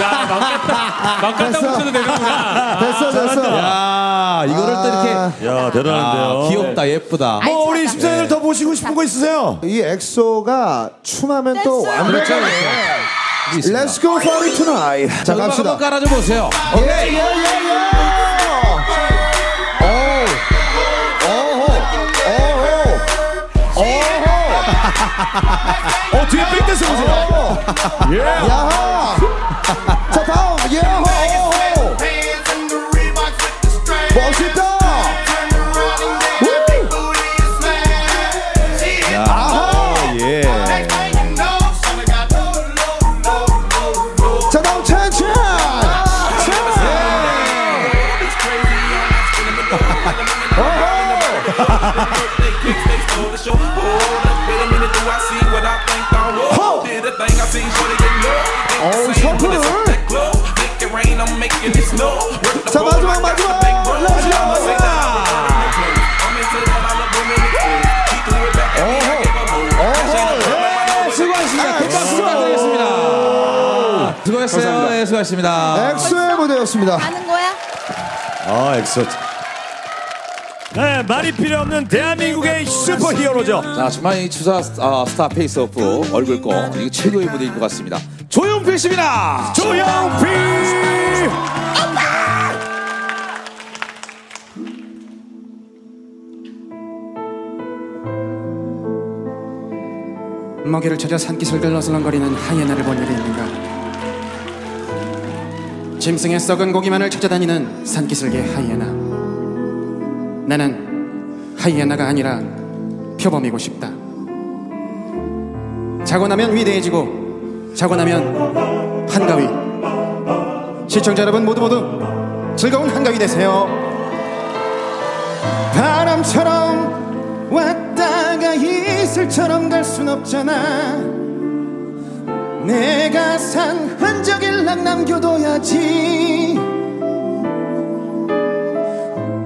야, 막 갖다, 막 갖다 됐어. 붙여도 되는구나. 됐어 됐어. 야, 이거를 또 이렇게 야 대단한데요. 아, 귀엽다, 예쁘다. 아이, 뭐 우리 참, 심사위원들 더 보시고 싶은 거 있으세요? 이 엑소가 춤하면 또. 완벽하게. Let's go party tonight. 자 갑시다. 한번 깔아줘 보세요. 오케이. 뒤에 백댄스 보세요. 예. 야하. 자 다음 예호. 수고했어요. 예, 수고하셨습니다. 엑소의 무대였습니다. 가는 거야? 아 엑소. 네 말이 필요 없는 대한민국의 슈퍼 히어로죠. 자, 주말 추사 아, 스타 페이스오프 얼굴거 이거 최고의 무대인 것 같습니다. 조용필 씨입니다. 조용필. 먹이를 찾아 산기슭을 어슬렁거리는 하이에나를 본 일이 있는가 짐승의 썩은 고기만을 찾아다니는 산기슭의 하이에나. 나는 하이에나가 아니라 표범이고 싶다. 자고 나면 위대해지고 자고 나면 한가위. 시청자 여러분 모두 모두 즐거운 한가위 되세요. 바람처럼 왔다가 이슬처럼 갈 순 없잖아 내가 산 흔적일랑 남겨둬야지.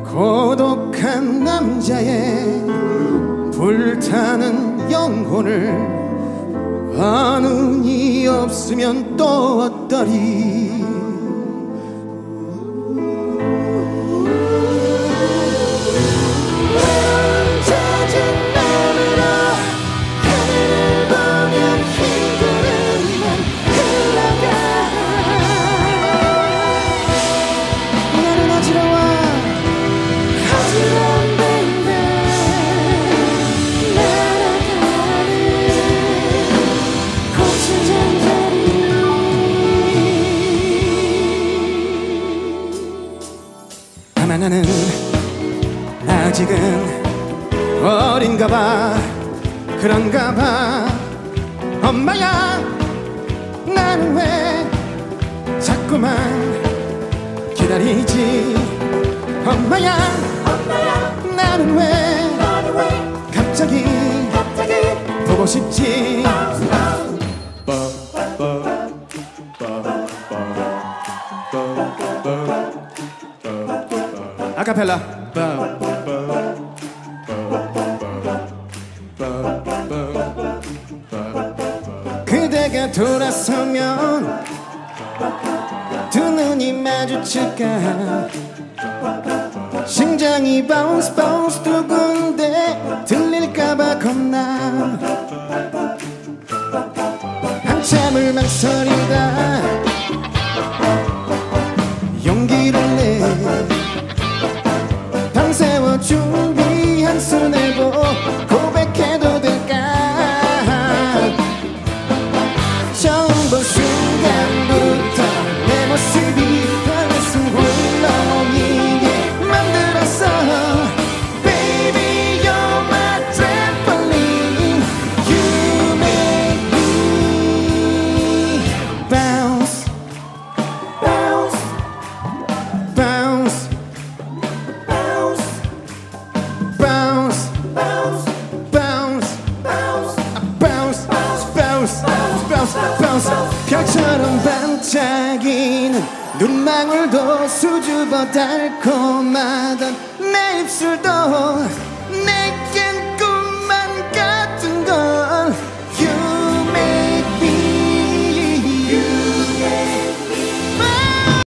고독한 남자의 불타는 영혼을 어느 이 없으면 또 어떠리 아직은 어린가 봐 그런가 봐. 엄마야 나는 왜 자꾸만 기다리지? 엄마야 나는 왜 갑자기 보고 싶지? 아카펠라 돌아서면 두 눈이 마주칠까? 심장이 bounce bounce 두근대 들릴까봐 겁나. 한참을 망설이다. 용기를 내 밤새워 준비한 수뇌 별처럼 반짝이는 눈망울도 수줍어 달콤하던 내 입술도